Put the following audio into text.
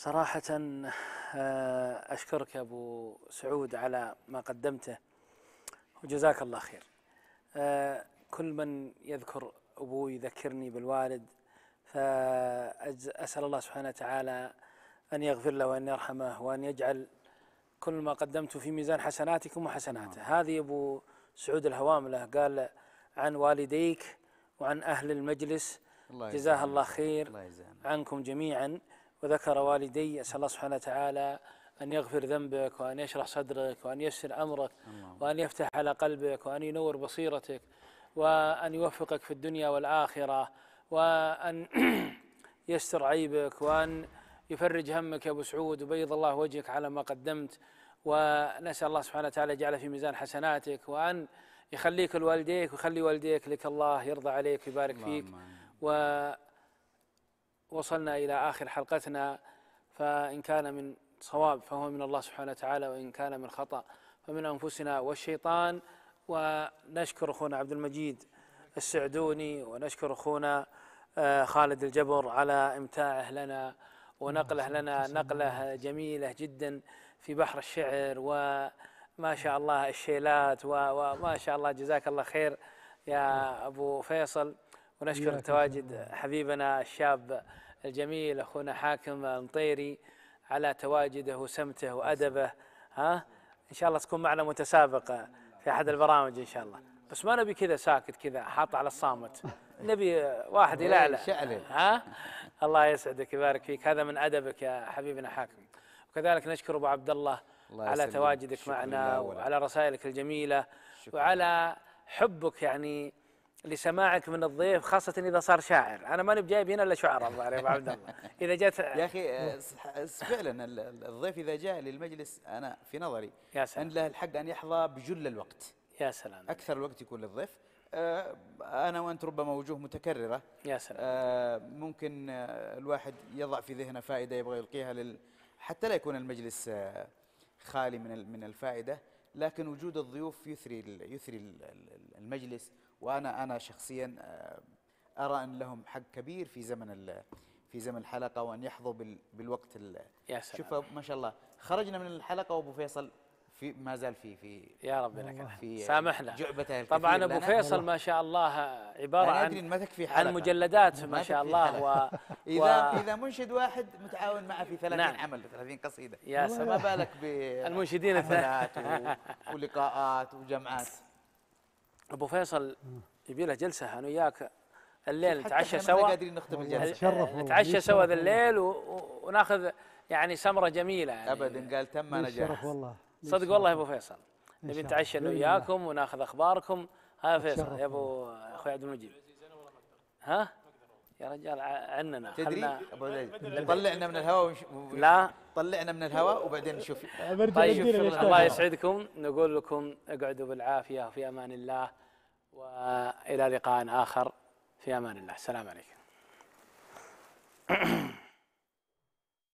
صراحة آه، أشكرك أبو سعود على ما قدمته وجزاك الله خير. آه، كل من يذكر أبوي يذكرني بالوالد فأسأل الله سبحانه وتعالى أن يغفر له وأن يرحمه وأن يجعل كل ما قدمته في ميزان حسناتكم وحسناته. هذه أبو سعود الهواملة قال عن والديك وعن أهل المجلس الله جزاه الله خير. الله عنكم جميعا. وذكر والدي أسأل الله سبحانه وتعالى أن يغفر ذنبك وأن يشرح صدرك وأن ييسر أمرك وأن يفتح على قلبك وأن ينور بصيرتك وأن يوفقك في الدنيا والآخرة وأن يستر عيبك وأن يفرج همك يا أبو سعود وبيض الله وجهك على ما قدمت ونسأل الله سبحانه وتعالى يجعله في ميزان حسناتك وأن يخليك لوالديك ويخلي والديك لك الله يرضى عليك ويبارك فيك اللهم آمين. ووصلنا إلى آخر حلقتنا فإن كان من صواب فهو من الله سبحانه وتعالى وإن كان من خطأ فمن أنفسنا والشيطان. ونشكر أخونا عبد المجيد السعدوني ونشكر أخونا آه، خالد الجبر على إمتاعه لنا ونقله لنا نقلة جميلة جدا في بحر الشعر. وما شاء الله الشيلات وما شاء الله جزاك الله خير يا أبو فيصل. ونشكر تواجد حبيبنا الشاب الجميل أخونا حاكم المطيري على تواجده وسمته وأدبه ها إن شاء الله تكون معنا متسابقة في أحد البرامج إن شاء الله بس ما نبي كذا ساكت كذا حاط على الصامت نبي واحد يلعلع شعلل. ها الله يسعدك يبارك فيك هذا من أدبك يا حبيبنا حاكم وكذلك نشكر أبو عبد الله الله على. تواجدك معنا. وعلى رسائلك الجميلة شكراً. وعلى حبك يعني لسماعك من الضيف خاصة إذا صار شاعر. أنا ماني بجايب هنا إلا شعراء الظاهر يا أبو عبد الله. إذا جت يا صح- فعلا ال- ال- الضيف إذا جاء للمجلس أنا في نظري يا سلام. له الحق أن يحظى بجل الوقت. يا سلام. أكثر الوقت يكون للضيف. آه، أنا وأنت ربما وجوه متكررة. يا سلام. آه، ممكن آه، الواحد يضع في ذهنه فائدة يبغى يلقيها لل حتى لا يكون المجلس خالي من من الفائدة. لكن وجود الضيوف يثري يثري ال- ال- المجلس. وأنا أنا شخصيا آه، أرى أن لهم حق كبير في زمن في زمن الحلقة وأن يحظوا بال- بالوقت ال- يا سلام. شوف ما شاء الله. خرجنا من الحلقة وأبو فيصل في ما زال في في يا رب لك الحمد في سامحنا. جعبته طبعا أبو. فيصل ما شاء الله عبارة عن ما تكفي عن حلقة. مجلدات ما ما شاء الله و... إذا و... إذا منشد واحد متعاون معه في 30 نعم. عمل 30 قصيدة. يا سلام. بالك ب المنشدين الثانيين. حفلات و- ولقاءات وجمعات. أبو فيصل يبي له جلسة أنا وياك. الليل نتعشى سوا. قادرين نختم الجلسة. نتعشى سوا ذا. الليل و... و- وناخذ يعني سمرة جميلة يعني. ابدا قال تم جاهز. والله. صدق. والله يا أبو فيصل. نبي نتعشى أنا. وياكم وناخذ أخباركم. هذا فيصل يا أبو أخوي عبد المجيد. ها؟ يا رجال ع- عننا تدري؟ أبو عبيد طلعنا من الهواء لا. طلعنا من الهواء وبعدين نشوف طيب. الله يسعدكم. نقول لكم اقعدوا بالعافية وفي أمان الله وإلى لقاء آخر. في أمان الله. السلام عليكم.